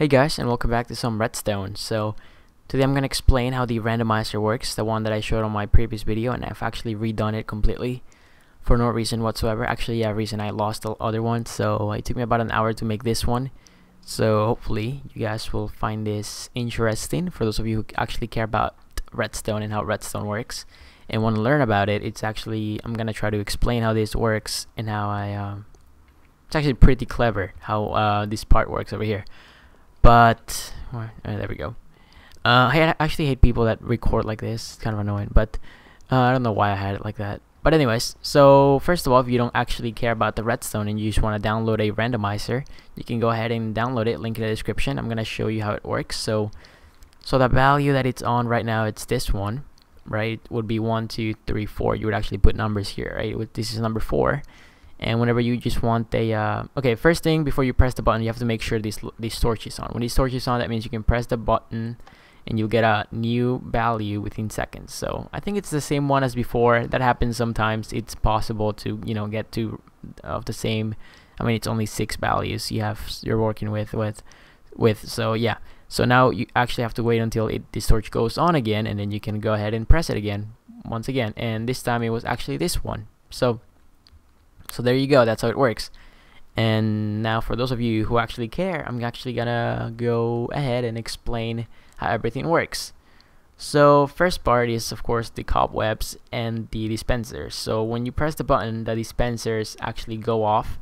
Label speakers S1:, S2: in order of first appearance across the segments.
S1: Hey guys and welcome back to some redstone. So today I'm going to explain how the randomizer works, the one that I showed on my previous video and I've actually redone it completely for no reason whatsoever. Actually yeah, reason I lost the other one so it took me about an hour to make this one. So hopefully you guys will find this interesting for those of you who actually care about redstone and how redstone works and want to learn about it. It's actually, I'm going to try to explain how this works and how I, um, it's actually pretty clever how uh, this part works over here but uh, there we go. Uh, I actually hate people that record like this. It's kind of annoying, but uh, I don't know why I had it like that. But anyways, so first of all, if you don't actually care about the redstone and you just want to download a randomizer, you can go ahead and download it. Link in the description. I'm gonna show you how it works. So, so the value that it's on right now, it's this one, right? Would be one, two, three, four. You would actually put numbers here, right? This is number four and whenever you just want a uh, okay first thing before you press the button you have to make sure this this torch is on. When this torch is on that means you can press the button and you'll get a new value within seconds. So I think it's the same one as before. That happens sometimes. It's possible to you know get to of the same I mean it's only six values you have you're working with with with. So yeah. So now you actually have to wait until it this torch goes on again and then you can go ahead and press it again once again. And this time it was actually this one. So so there you go, that's how it works. And now for those of you who actually care, I'm actually gonna go ahead and explain how everything works. So first part is of course the cobwebs and the dispensers. So when you press the button, the dispensers actually go off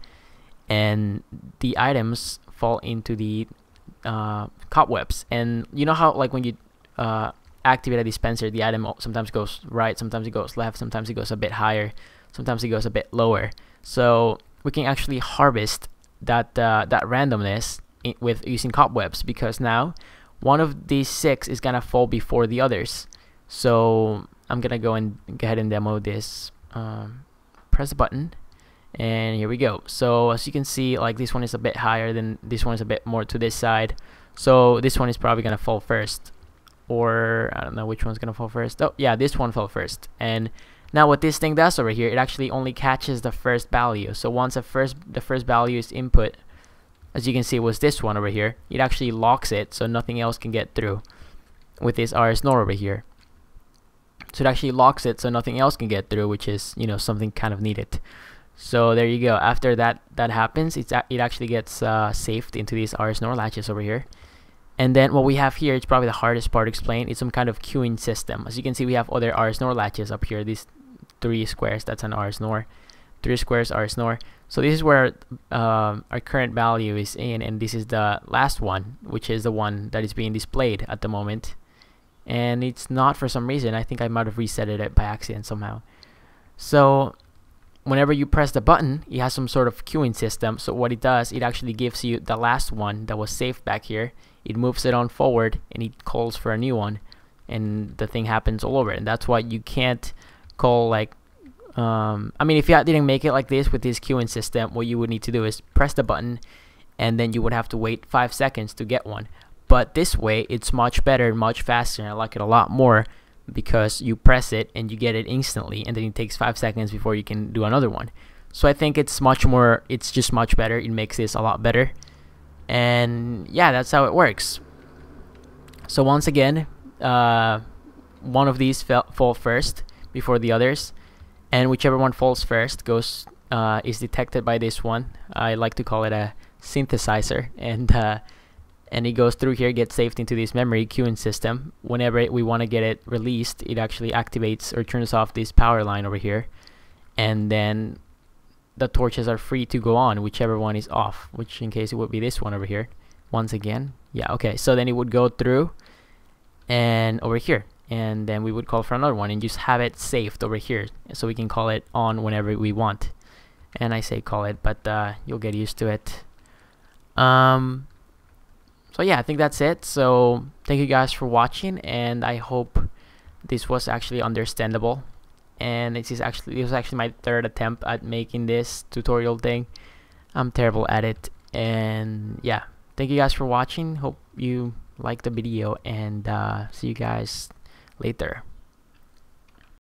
S1: and the items fall into the uh, cobwebs. And you know how like when you uh, activate a dispenser, the item sometimes goes right, sometimes it goes left, sometimes it goes a bit higher, sometimes it goes a bit lower. So we can actually harvest that uh, that randomness with using cobwebs because now one of these six is gonna fall before the others. So I'm gonna go and go ahead and demo this. Um, press the button and here we go. So as you can see like this one is a bit higher than this one is a bit more to this side. So this one is probably gonna fall first or I don't know which one's gonna fall first. Oh yeah, this one fell first and now what this thing does over here, it actually only catches the first value. So once the first the first value is input, as you can see was this one over here, it actually locks it so nothing else can get through with this RSNOR over here. So it actually locks it so nothing else can get through, which is, you know, something kind of needed. So there you go. After that that happens, it's it actually gets uh, saved into these RSNOR latches over here. And then what we have here, it's probably the hardest part to explain, is some kind of queuing system. As you can see, we have other RSNOR latches up here. These three squares that's an RSNOR three squares RSNOR so this is where um, our current value is in and this is the last one which is the one that is being displayed at the moment. And it's not for some reason. I think I might have reset it by accident somehow. So whenever you press the button it has some sort of queuing system. So what it does it actually gives you the last one that was saved back here. It moves it on forward and it calls for a new one. And the thing happens all over. And that's why you can't call like um, I mean if you didn't make it like this with this queuing system what you would need to do is press the button and then you would have to wait five seconds to get one. But this way it's much better and much faster and I like it a lot more because you press it and you get it instantly and then it takes five seconds before you can do another one. So I think it's much more it's just much better. It makes this a lot better. And yeah that's how it works. So once again uh, one of these fell, fall first before the others. And whichever one falls first goes uh, is detected by this one. I like to call it a synthesizer. And uh, and it goes through here gets saved into this memory queuing system. Whenever we want to get it released it actually activates or turns off this power line over here. And then the torches are free to go on whichever one is off which in case it would be this one over here. Once again yeah okay. So then it would go through and over here and then we would call for another one and just have it saved over here so we can call it on whenever we want. And I say call it but uh, you'll get used to it. Um so yeah I think that's it. So thank you guys for watching and I hope this was actually understandable. And this is actually this was actually my third attempt at making this tutorial thing. I'm terrible at it. And yeah thank you guys for watching. Hope you like the video and uh, see you guys later